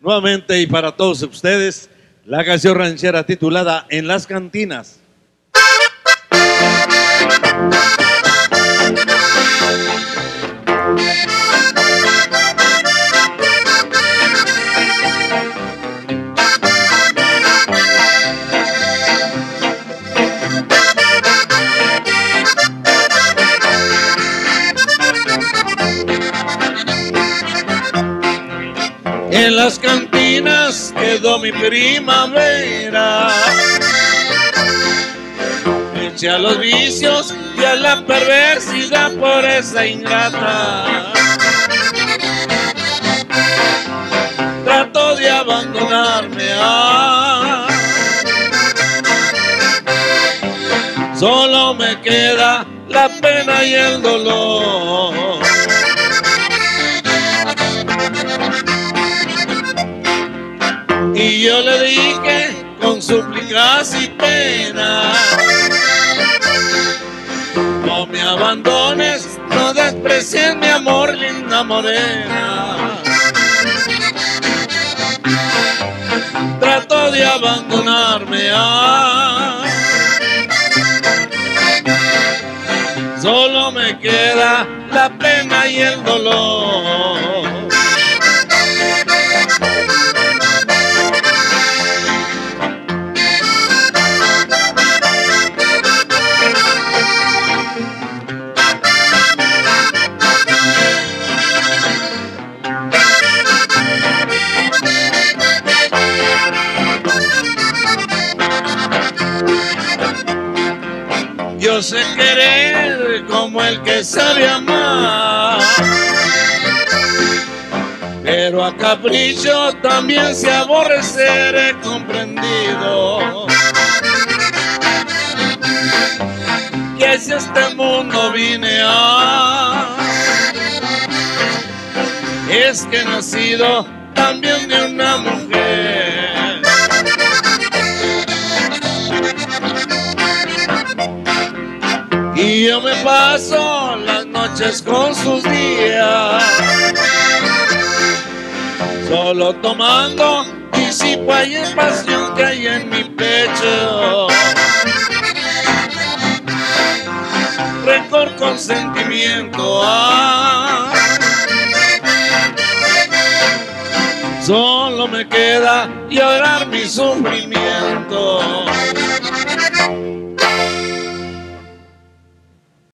Nuevamente y para todos ustedes, la canción ranchera titulada En las cantinas. En las cantinas quedó mi primavera. Eché a los vicios y a la perversidad por esa ingrata. Trato de abandonarme a. Solo me queda la pena y el dolor. Y yo le dije con súplicas y pena, no me abandones, no desprecies mi amor, linda morena. Trato de abandonarme, ah. solo me queda la pena y el dolor. Yo sé querer como el que sabe amar, pero a capricho también se aborrecer he comprendido. Que si este mundo vine a, es que he nacido también de una mujer. Y yo me paso las noches con sus días, solo tomando disipo y en pasión que hay en mi pecho. Rencor con sentimiento, ah. solo me queda llorar mi sufrimiento.